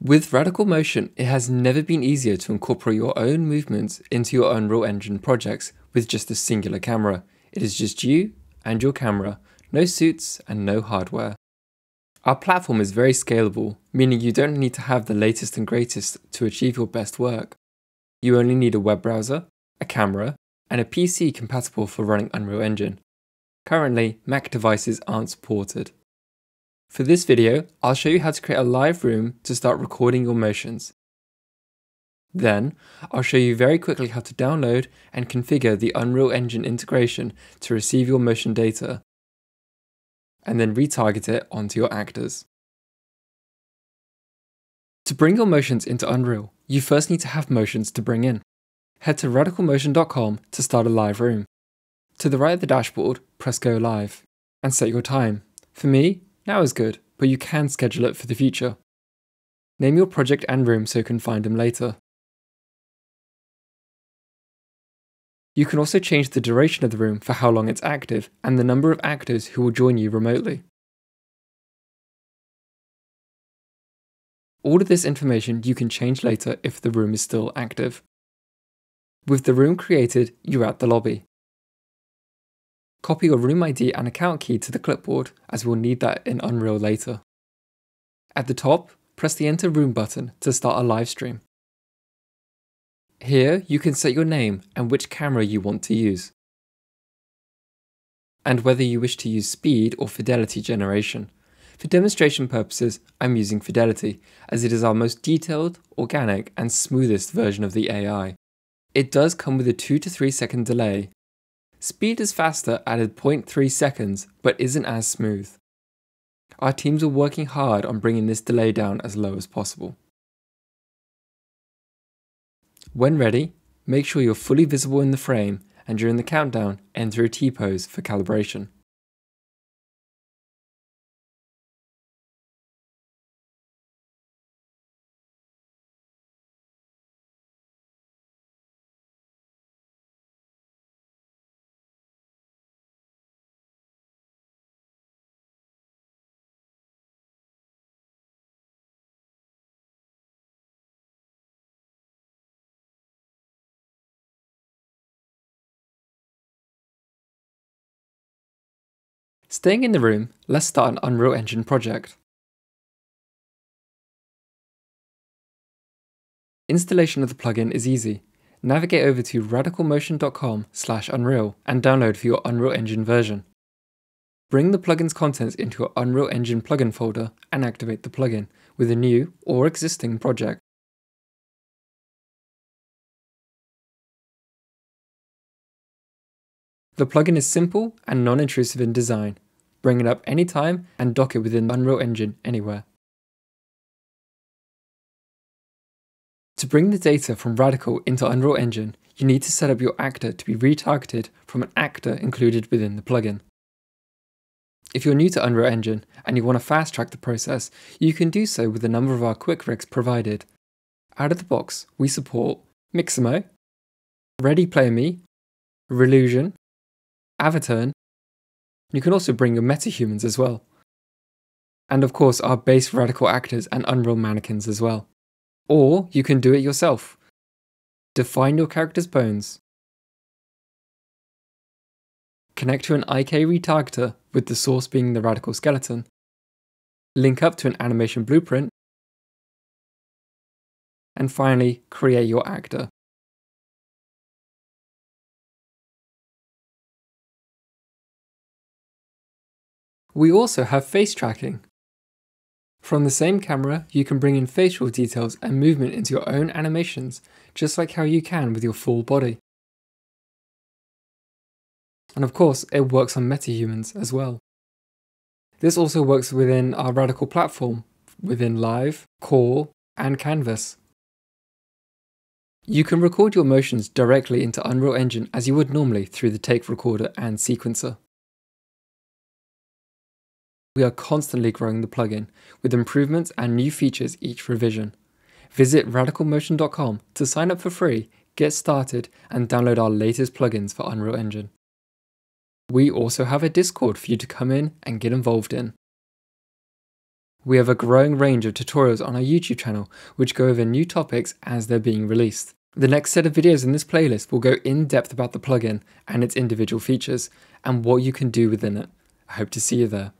With Radical Motion, it has never been easier to incorporate your own movements into your own Unreal Engine projects with just a singular camera. It is just you and your camera, no suits and no hardware. Our platform is very scalable, meaning you don't need to have the latest and greatest to achieve your best work. You only need a web browser, a camera, and a PC compatible for running Unreal Engine. Currently, Mac devices aren't supported. For this video, I'll show you how to create a live room to start recording your motions. Then, I'll show you very quickly how to download and configure the Unreal Engine integration to receive your motion data, and then retarget it onto your actors. To bring your motions into Unreal, you first need to have motions to bring in. Head to radicalmotion.com to start a live room. To the right of the dashboard, press Go Live, and set your time. For me, now is good, but you can schedule it for the future. Name your project and room so you can find them later. You can also change the duration of the room for how long it's active and the number of actors who will join you remotely. All of this information you can change later if the room is still active. With the room created, you're at the lobby. Copy your room ID and account key to the clipboard as we'll need that in Unreal later. At the top, press the Enter Room button to start a live stream. Here, you can set your name and which camera you want to use, and whether you wish to use speed or fidelity generation. For demonstration purposes, I'm using fidelity, as it is our most detailed, organic, and smoothest version of the AI. It does come with a 2 to 3 second delay, Speed is faster at 0.3 seconds, but isn't as smooth. Our teams are working hard on bringing this delay down as low as possible. When ready, make sure you're fully visible in the frame and during the countdown, enter a T-pose for calibration. Staying in the room, let's start an Unreal Engine project. Installation of the plugin is easy. Navigate over to radicalmotion.com slash unreal and download for your Unreal Engine version. Bring the plugin's contents into your Unreal Engine plugin folder and activate the plugin with a new or existing project. The plugin is simple and non-intrusive in design. Bring it up anytime and dock it within Unreal Engine anywhere. To bring the data from Radical into Unreal Engine, you need to set up your actor to be retargeted from an actor included within the plugin. If you're new to Unreal Engine and you want to fast track the process, you can do so with a number of our quick rigs provided. Out of the box, we support Mixamo, Ready Player Me, Reallusion, Avaturn. You can also bring your metahumans as well. And of course, our base radical actors and Unreal mannequins as well. Or you can do it yourself. Define your character's bones. Connect to an IK retargeter with the source being the radical skeleton. Link up to an animation blueprint. And finally, create your actor. We also have face tracking. From the same camera, you can bring in facial details and movement into your own animations, just like how you can with your full body. And of course, it works on metahumans as well. This also works within our Radical platform, within Live, Core, and Canvas. You can record your motions directly into Unreal Engine as you would normally through the Take Recorder and Sequencer we are constantly growing the plugin with improvements and new features each revision. Visit radicalmotion.com to sign up for free, get started, and download our latest plugins for Unreal Engine. We also have a Discord for you to come in and get involved in. We have a growing range of tutorials on our YouTube channel which go over new topics as they're being released. The next set of videos in this playlist will go in depth about the plugin and its individual features and what you can do within it. I hope to see you there.